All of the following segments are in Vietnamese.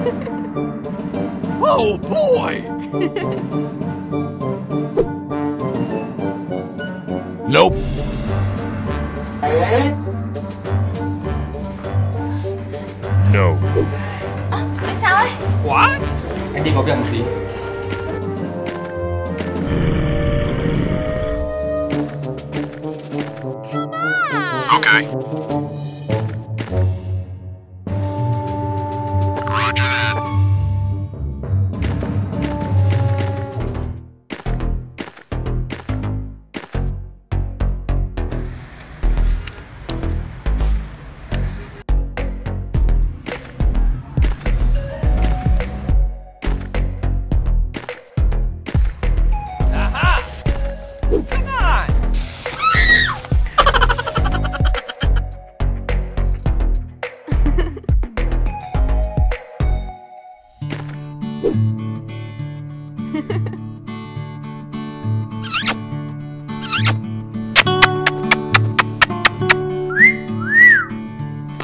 Oh boy. nope. No. à, sao ấy What? Anh đi có việc một tí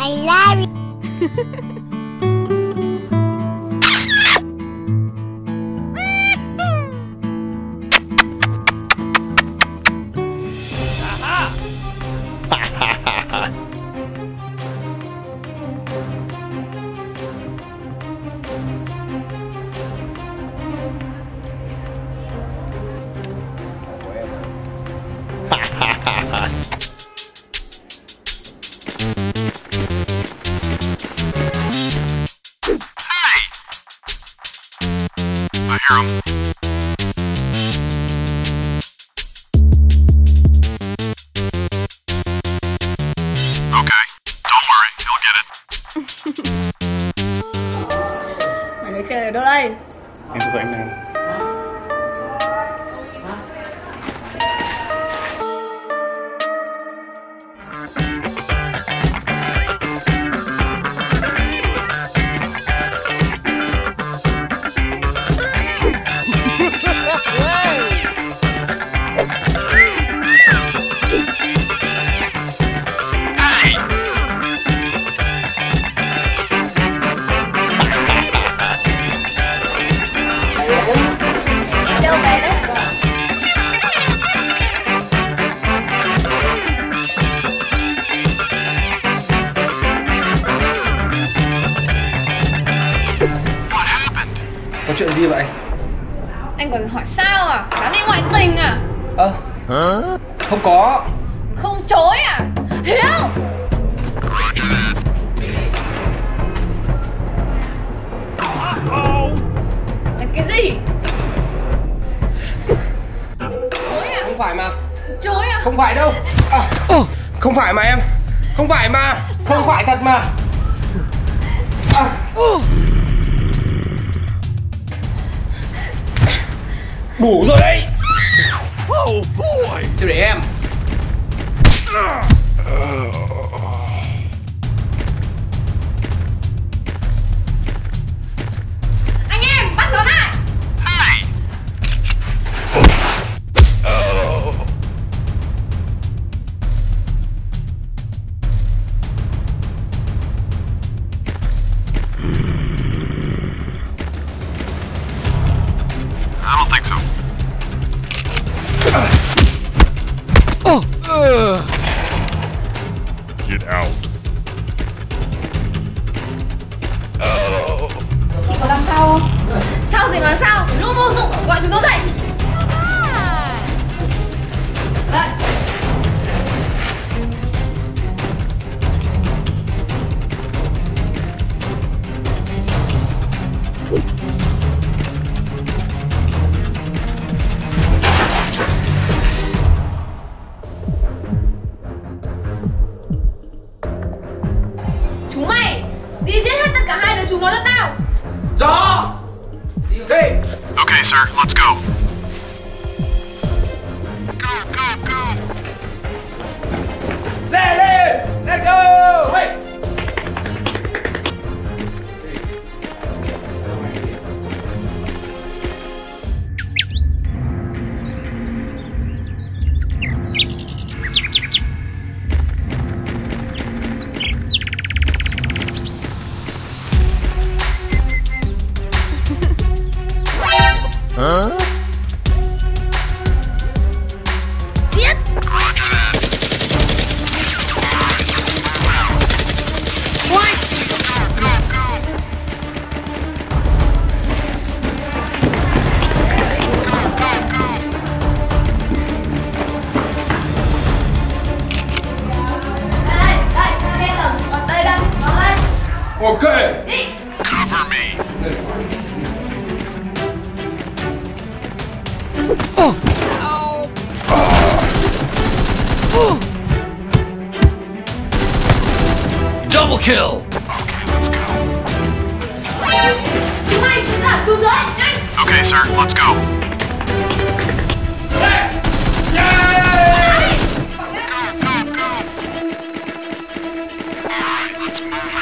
I love you. Mày lấy tiền ở đâu đây. Em giúp anh nào chuyện gì vậy? Anh còn hỏi sao à? Dám đi ngoại tình à? Ơ Không có. Không chối à? Hiếu. Uh-oh! Làm cái gì? Chối à? Không phải mà. Chối à? Không phải đâu. À, Không phải mà em. Không phải mà. Không phải thật mà. À, Đủ rồi đấy. Oh boy! Để em I don't think. Get out. Oh. Chị có làm sao không Sao gì mà sao Lũ vô dụng, Gọi chúng nó dậy Hey! Okay, sir, let's go. Go, go, go! Let it! Let go! Wait! Okay. Cover me. Oh. Ow. Oh. Double kill. Okay, let's go. Okay, sir, let's go. Go, go, go. Let's move.